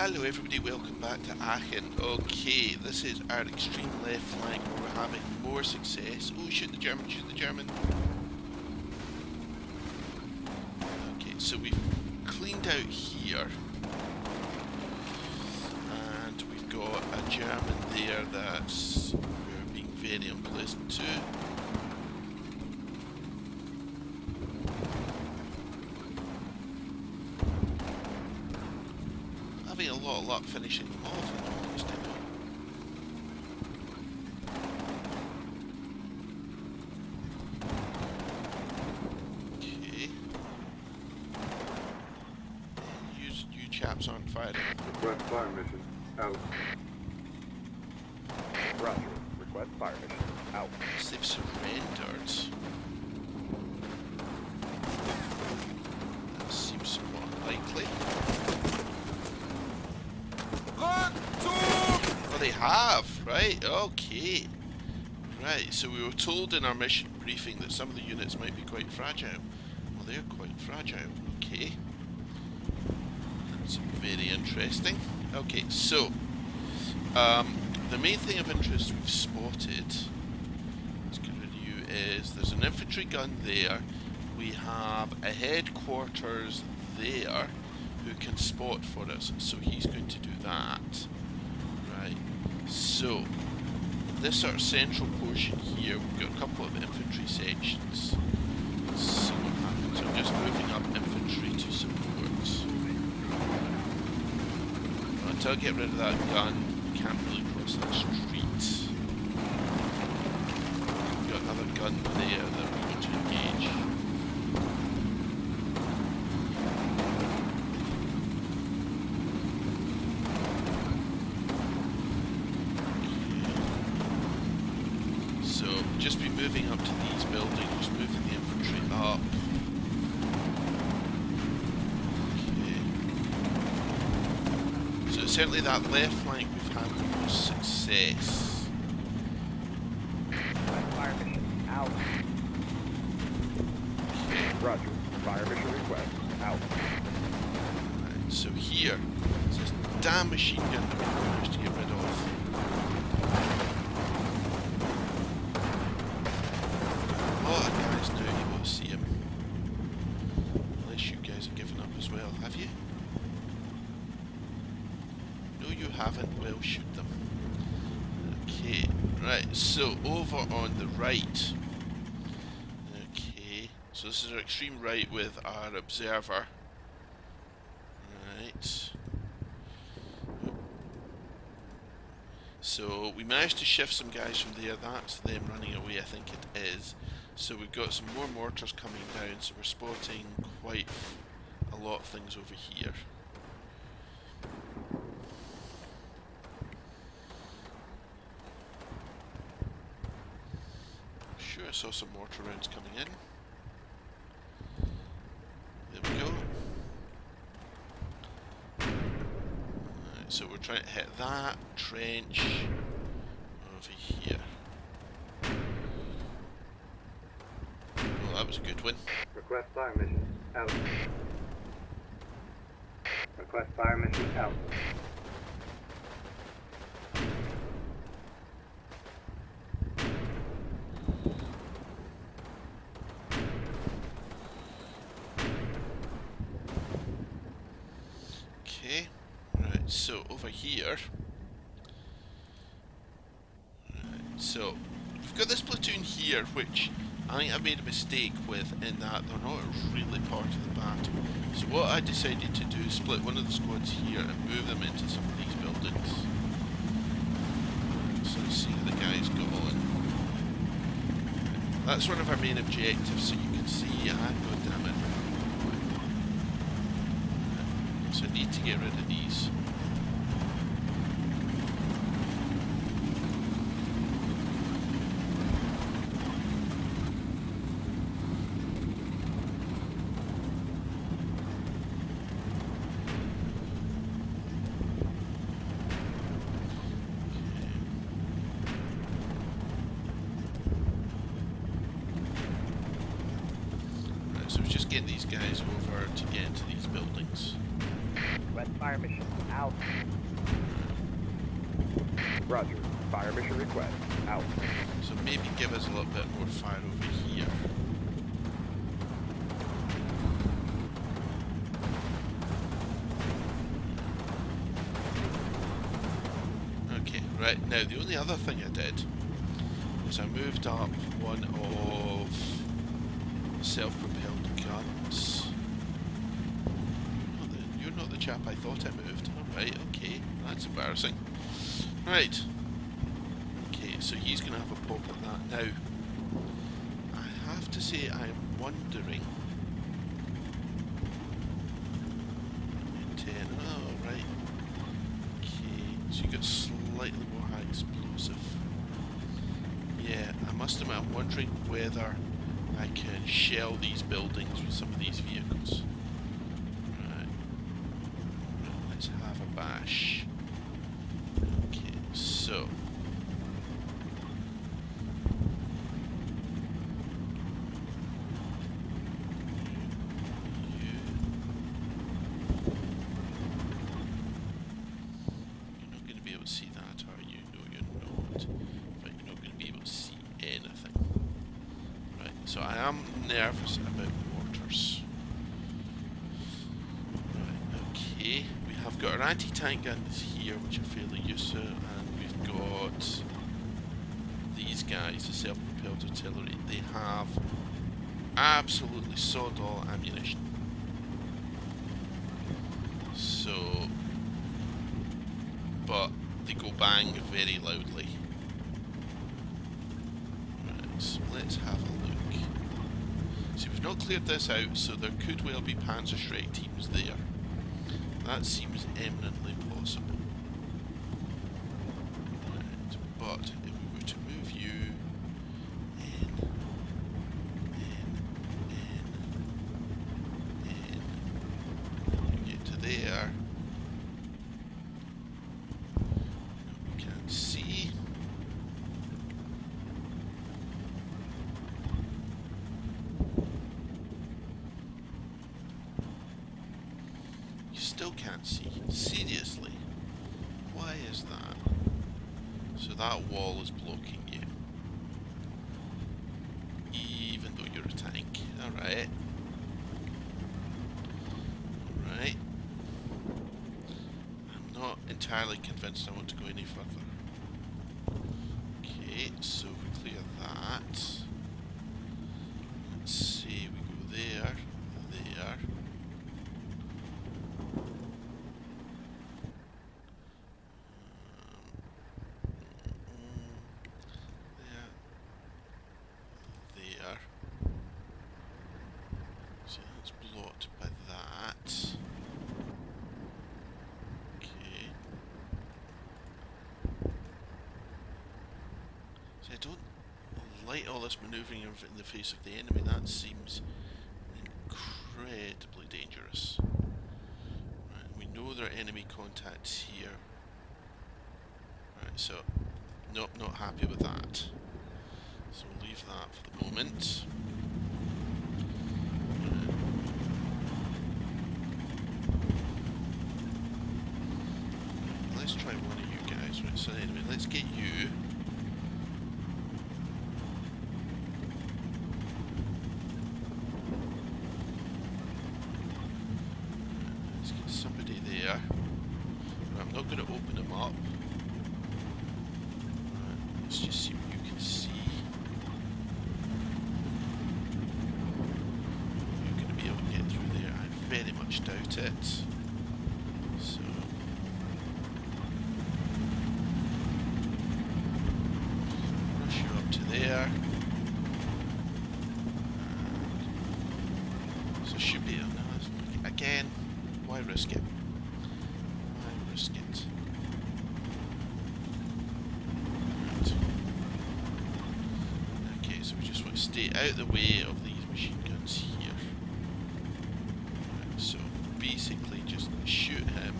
Hello everybody, welcome back to Aachen. Okay, this is our extreme left flank where we're having more success. Oh, shoot the German, shoot the German. Okay, so we've cleaned out here. And we've got a German there that's we're being very unpleasant to. having a lot of luck finishing them off in all honesty. Okay. You, you chaps aren't firing. Request fire mission. Out. Roger. Request fire mission. Out. Unless they've surrendered. That seems somewhat unlikely. Oh, they have! Right, okay. Right, so we were told in our mission briefing that some of the units might be quite fragile. Well, they're quite fragile. Okay. That's very interesting. Okay, so, um, the main thing of interest we've spotted, let's get rid of you, is there's an infantry gun there. We have a headquarters there who can spot for us, so he's going to do that. So this sort of central portion here, we've got a couple of infantry sections. What happens. I'm just moving up infantry to support. Until I get rid of that gun, can't really cross that street. We've got another gun there that we're going to engage. So, just be moving up to these buildings, moving the infantry up. Okay. So certainly that left flank we've had the most success. Fire mission. Out. Roger. Fire mission request. Out. Right, so here, it's this damn machine gun that we've managed to get rid of. A lot of guys now, you won't see him. Unless you guys have given up as well, have you? No, you haven't. Well, shoot them. Okay, right, so over on the right. Okay, so this is our extreme right with our observer. Right. So we managed to shift some guys from there. That's them running away, I think it is. So we've got some more mortars coming down, so we're spotting quite a lot of things over here. Sure, I saw some mortar rounds coming in. There we go. Alright, so we're trying to hit that trench over here. Well, that was a good one. Request fire mission. Out. Request fire mission. Out. Okay, right, so over here. Right, so we've got this platoon here, which I think I made a mistake with in that they're not really part of the battle. So what I decided to do is split one of the squads here and move them into some of these buildings. So let's see how the guys go on. That's one of our main objectives, so you can see, ah, god damn it. So I need to get rid of these. Right, so it's just getting these guys over to get into these buildings. Request fire mission. Out. Roger. Fire Out. So maybe give us a little bit more fire over here. Okay, right, now the only other thing I did was I moved up one of self-propelled guns. You're not the chap I thought I moved. Alright, okay, that's embarrassing. Right. So he's going to have a pop at that. Now, I have to say I'm wondering... 10, oh, right. Okay, so you got slightly more high explosive. Yeah, I must admit, I'm wondering whether I can shell these buildings with some of these vehicles. Right. Right, let's have a bash. Okay, so... You... You're not going to be able to see that, are you? No, you're not. But you're not going to be able to see anything. Right, so I am nervous about mortars. Right, okay. We have got our anti-tank guns here, which are fairly useful, and we've got these guys, the self-propelled artillery. They have absolutely sod all ammunition. So, but they go bang very loudly. Right, so let's have a look. So we've not cleared this out, so there could well be Panzerschreck teams there. That seems eminently possible. Right, but if we were to move you in, in, in, you get to there. We can't see. You still can't see. Seriously. Why is that? So that wall is blocking you. Even though you're a tank. Alright. Alright. I'm not entirely convinced I want to go any further. Okay, so we clear that. Let's see, we go there, there. there. There. So that's blocked by that. Okay. So I don't like all this manoeuvring in the face of the enemy. That seems incredibly dangerous. Right, we know there are enemy contacts here. Right, so nope, not happy with that. So we'll leave that for the moment. Let's try one of you guys. Right, so anyway, let's get you. Let's get somebody there. Right, I'm not going to open them up. Right, let's just see what you can see. You're going to be able to get through there. I very much doubt it. So. Rush you up to there. And so should be no, it's- again. Why risk it? Why risk it? Right. Okay, so we just want to stay out the way of these machine guns here. Right, so basically just shoot him.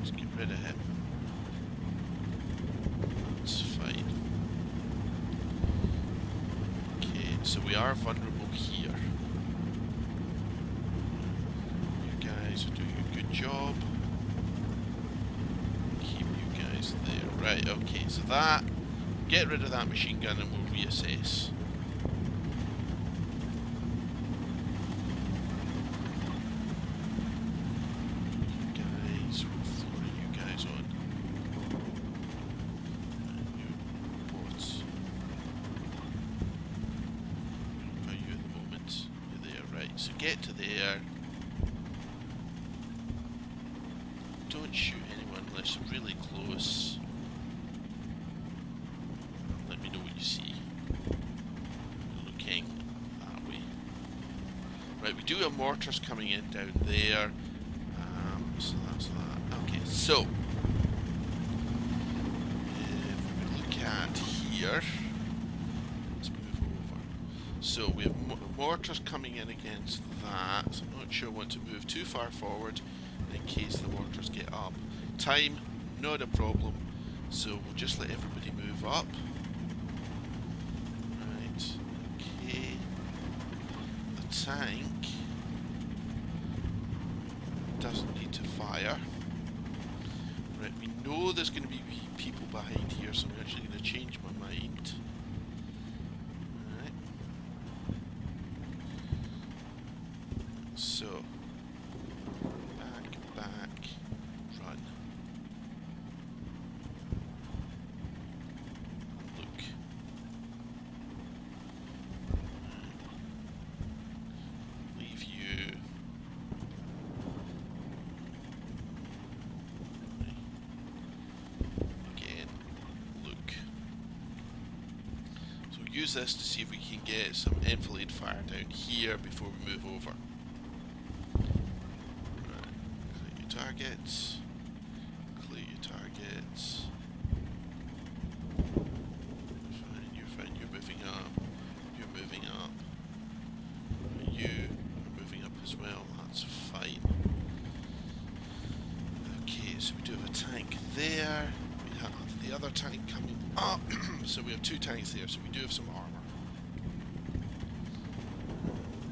Just get rid of him. That's fine. Okay, so we are vulnerable here. guys are doing a good job. Keep you guys there. Right, okay, so that... Get rid of that machine gun and we'll reassess. Guys, what floor are you guys on? Uh, you bots. Where are you at the moment? You're there, right. So get to there. Don't shoot anyone unless you're really close. Let me know what you see. Looking that way. Right, we do have mortars coming in down there. Um, so that's that. Okay, so if we look at here, let's move over. So we have mortars coming in against that. So I'm not sure I want to move too far forward in case the mortars get up. Time, not a problem. So we'll just let everybody move up. Right, okay. The tank doesn't need to fire. Right, we know there's going to be people behind here, so I'm actually going to change my mind. Right. So, back, back, run. Look. Leave you. Again, look. Use this to see if we can get some enfilade fire down here before we move over. Right, clear your targets. Clear your targets. Fine, you're fine, you're moving up. You're moving up. You are moving up as well, that's fine. Okay, so we do have a tank there. We have the other tank coming up. so we have two tanks there, so we do have some armor.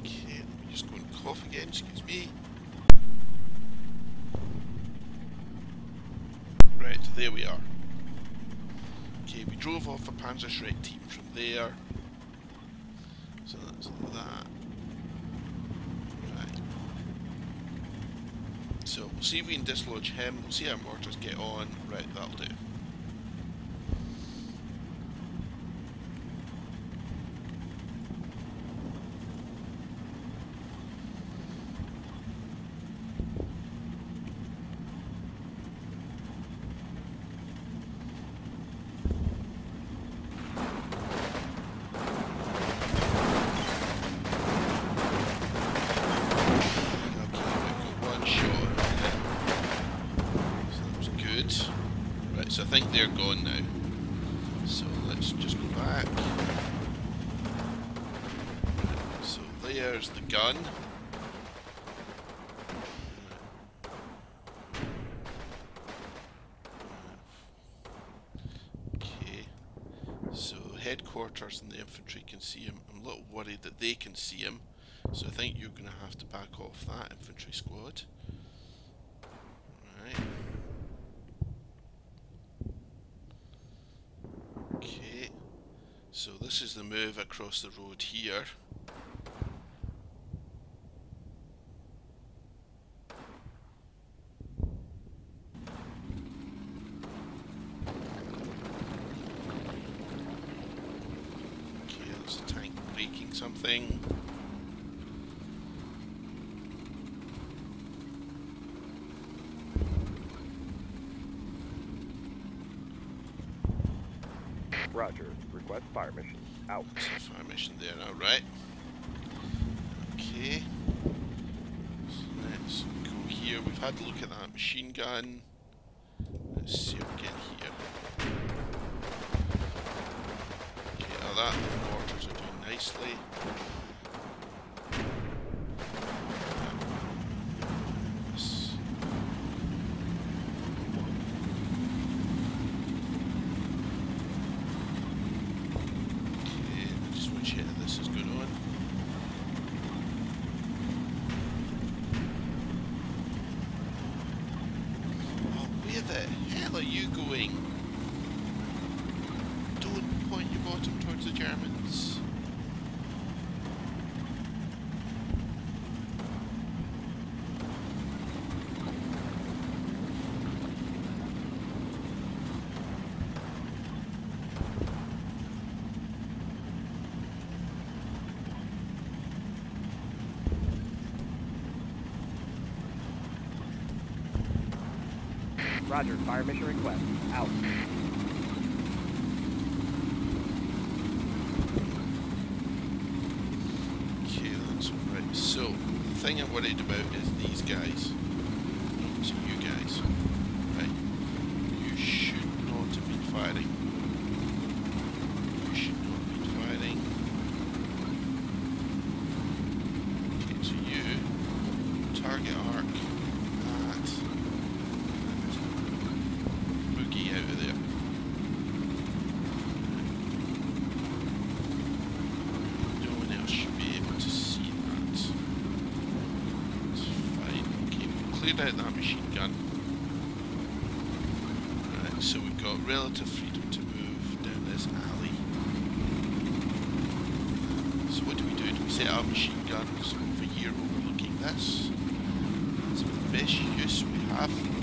Okay, let me just go and cough again, excuse me. Right, there we are. Okay, we drove off a Panzerschreck team from there. So that's that. Right. So we'll see if we can dislodge him. We'll see how mortars get on. Right, that'll do. Okay, we've got one shot on it. So that was good. Right, so I think they're gone now. So let's just go back. So there's the gun. Okay. So headquarters and the infantry can see him. I'm a little worried that they can see him. So I think you're going to have to back off that infantry squad. Right. Okay. So this is the move across the road here. Something. Roger. Request fire mission. Out. Fire mission there now, right? Okay. So let's go here. We've had a look at that machine gun. Let's see what we get here. Okay, now that mortars are doing nicely. Roger, fire mission request. Out. Okay, that's alright. So, the thing I'm worried about is these guys. out that machine gun. Right, so we've got relative freedom to move down this alley. So what do we do? Do we set our machine guns over here overlooking this? That's the best use we have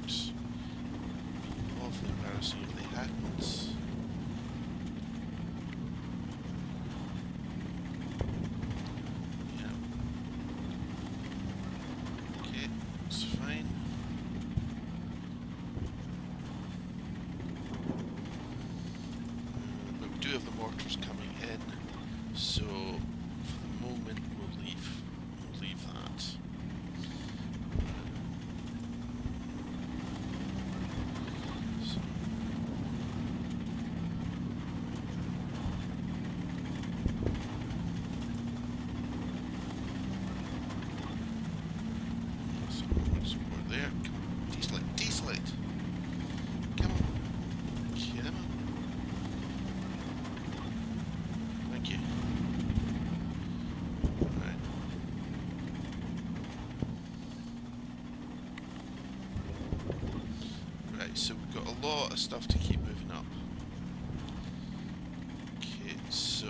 trucks. Hopefully we're if they happens. lot of stuff to keep moving up. Okay, so...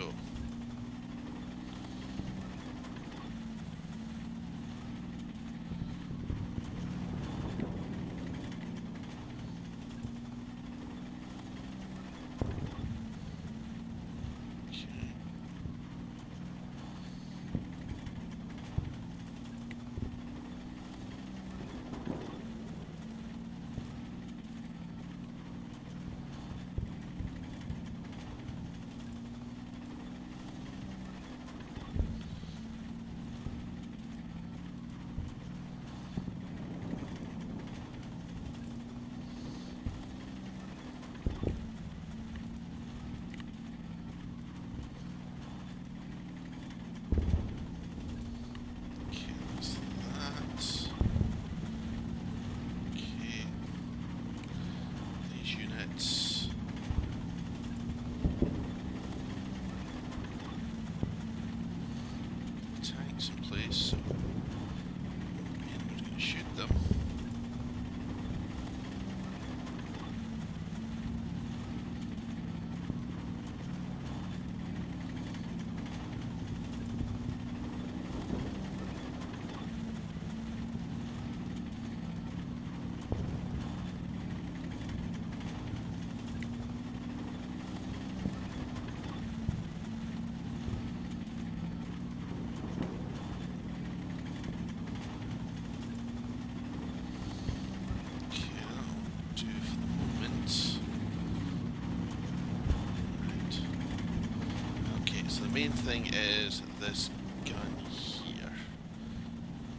main thing is this gun here.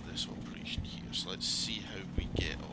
This operation here. So let's see how we get on.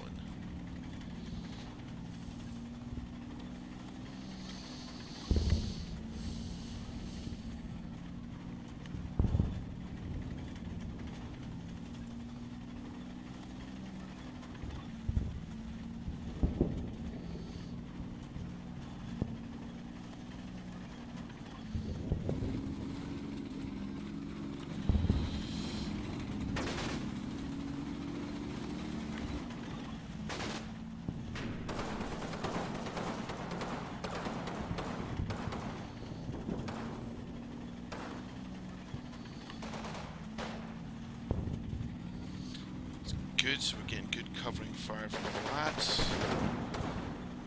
It's good, so we're getting good covering fire from the lads.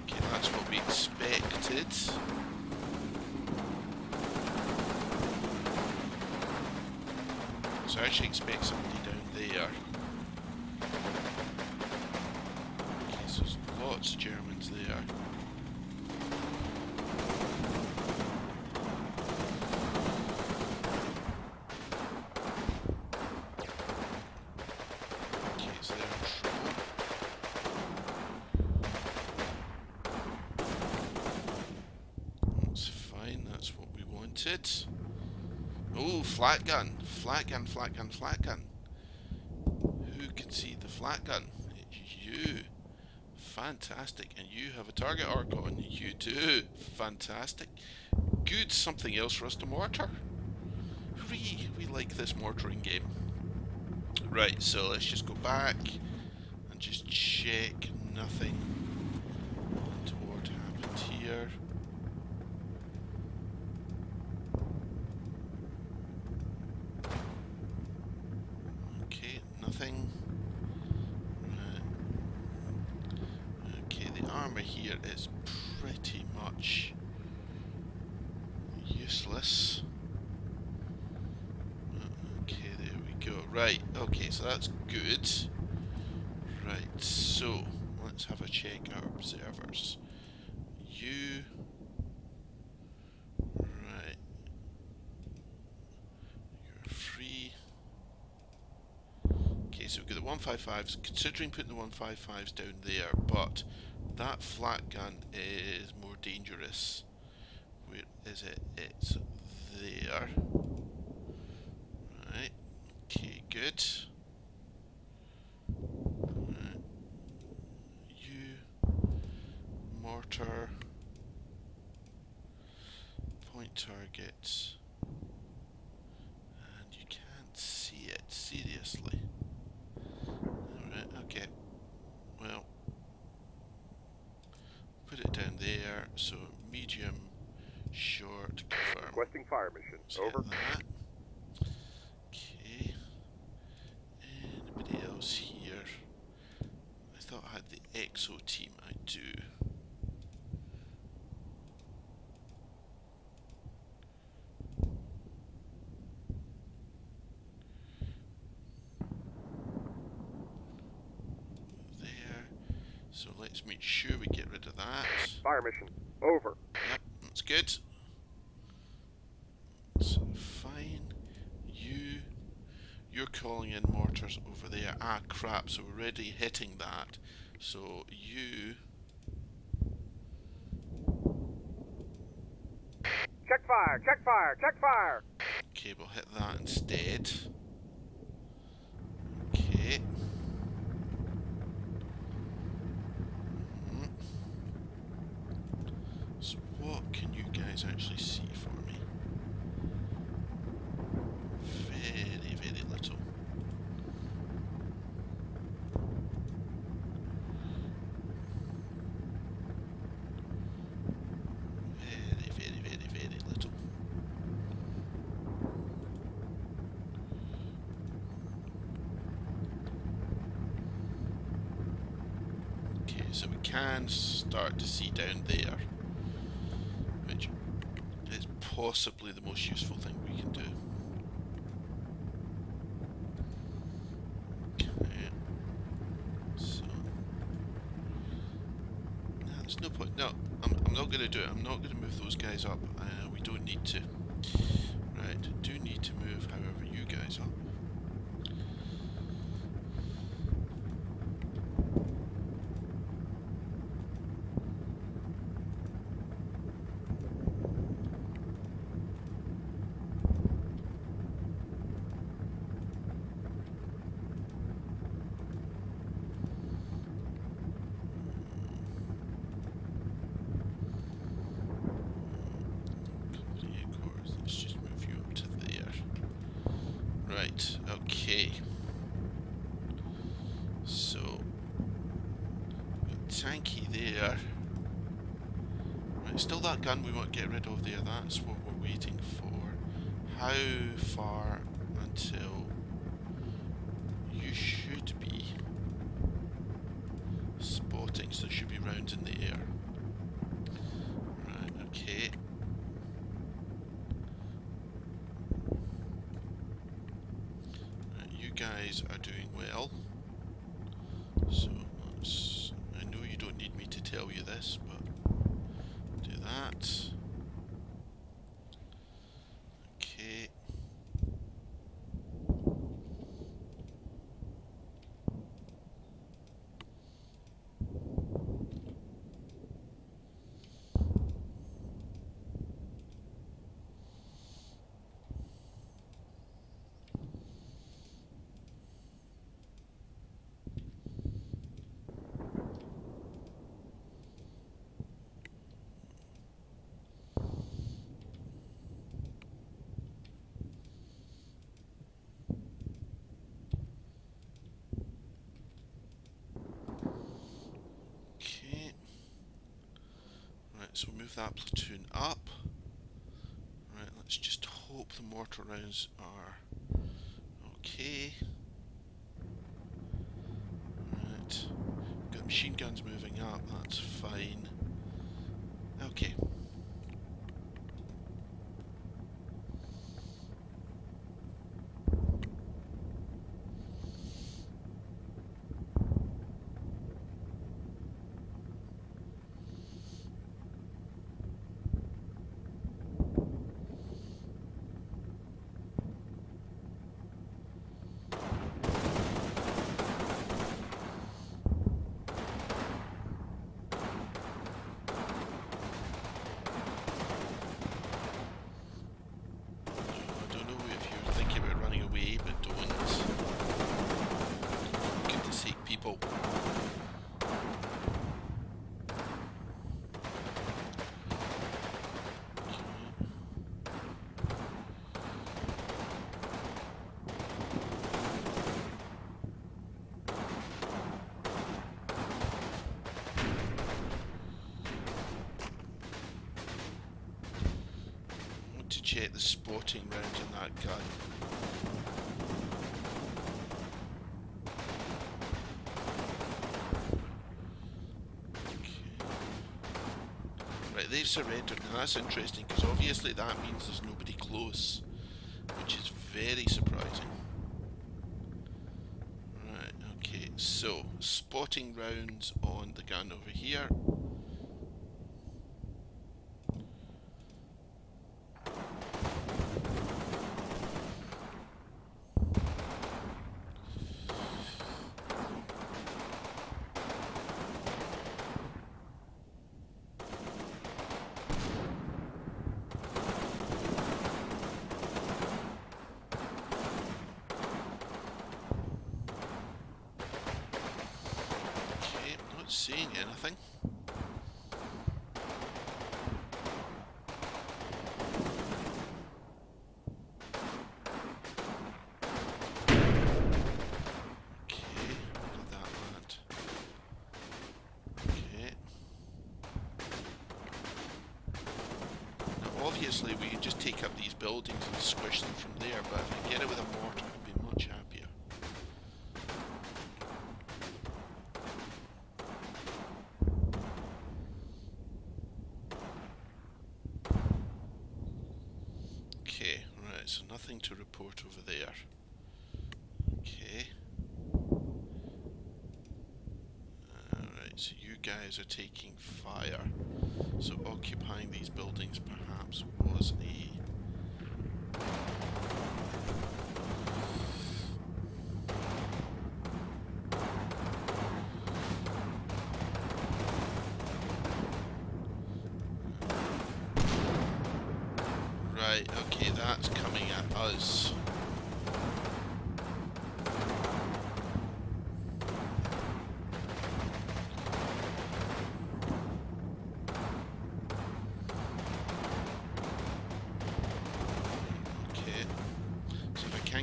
Okay, that's what we expected. So I actually expect somebody down there. Okay, so there's lots of Germans there. Okay, so they're in trouble. That's fine, that's what Oh, flak gun. Flak gun, flak gun, flak gun. Who can see the flak gun? It's you. Fantastic. And you have a target arc on. You do. Fantastic. Good. Something else for us to mortar. Hooray. We like this mortaring game. Right, so let's just go back and just check nothing untoward happened here. Okay, nothing. Right. Okay, the armor here is pretty much useless. Uh, Okay, there we go. Right, okay, so that's good. Right, so let's have a check our observers. You. Right. You're free. Okay, so we've got the 155s. Considering putting the 155s down there, but that flak gun is more dangerous. Where is it? It's there. Good. Right. You mortar point targets and you can't see it seriously. Alright, okay. Well put it down there so medium short confirm. Requesting fire mission. Over. that. Okay. Anybody else here? I thought I had the EXO team. I do. There. So let's make sure we get rid of that. Fire mission. Over. Yep, that's good. So fine. You you're calling in mortars over there. Ah crap, so we're already hitting that. So you Check fire. Check fire. Check fire. okay, we'll hit that instead. Okay. Mhm. So what can you guys actually see for me? Very, very little. Very, very, very, very little. Okay, so we can start to see down there, which is possibly the most useful thing we can do. Okay. So. Nah, there's no point. No, I'm, I'm not going to do it. I'm not going to move those guys up. Uh, we don't need to. Right. Right, do need to move however you guys are. Company headquarters. Let's just move you up to there. Right, okay. So, got tanky there. Right, still that gun we want to get rid of there. That's what we're waiting for. How far until you should be spotting? So it should be round in the air. Right, okay. Right, you guys are doing well. So let's. I know you don't need me to tell you this, but do that. Okay. Okay. Right, so we'll move that platoon up. Right, let's just hope the mortar rounds 14 rounds in that gun. They've surrendered. Now that's interesting because obviously that means there's nobody close, which is very surprising. Right, okay, so spotting rounds on the gun over here obviously we can just take up these buildings and squish them from there, but if I get it with a mortar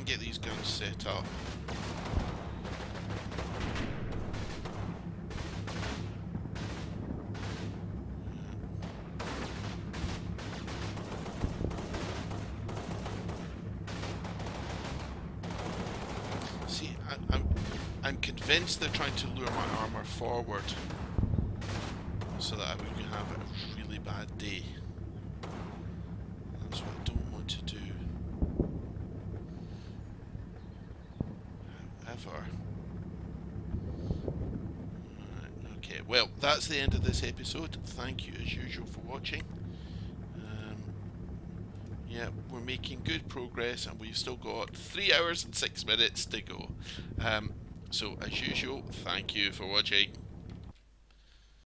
get these guns set up. See, I, I'm, I'm convinced they're trying to lure my armor forward so that I would have a really bad day. That's what I don't want to do. However... Right, okay, well, that's the end of this episode. Thank you, as usual, for watching. Um, yeah, we're making good progress and we've still got 3 hours and 6 minutes to go. Um, so, as usual, thank you for watching.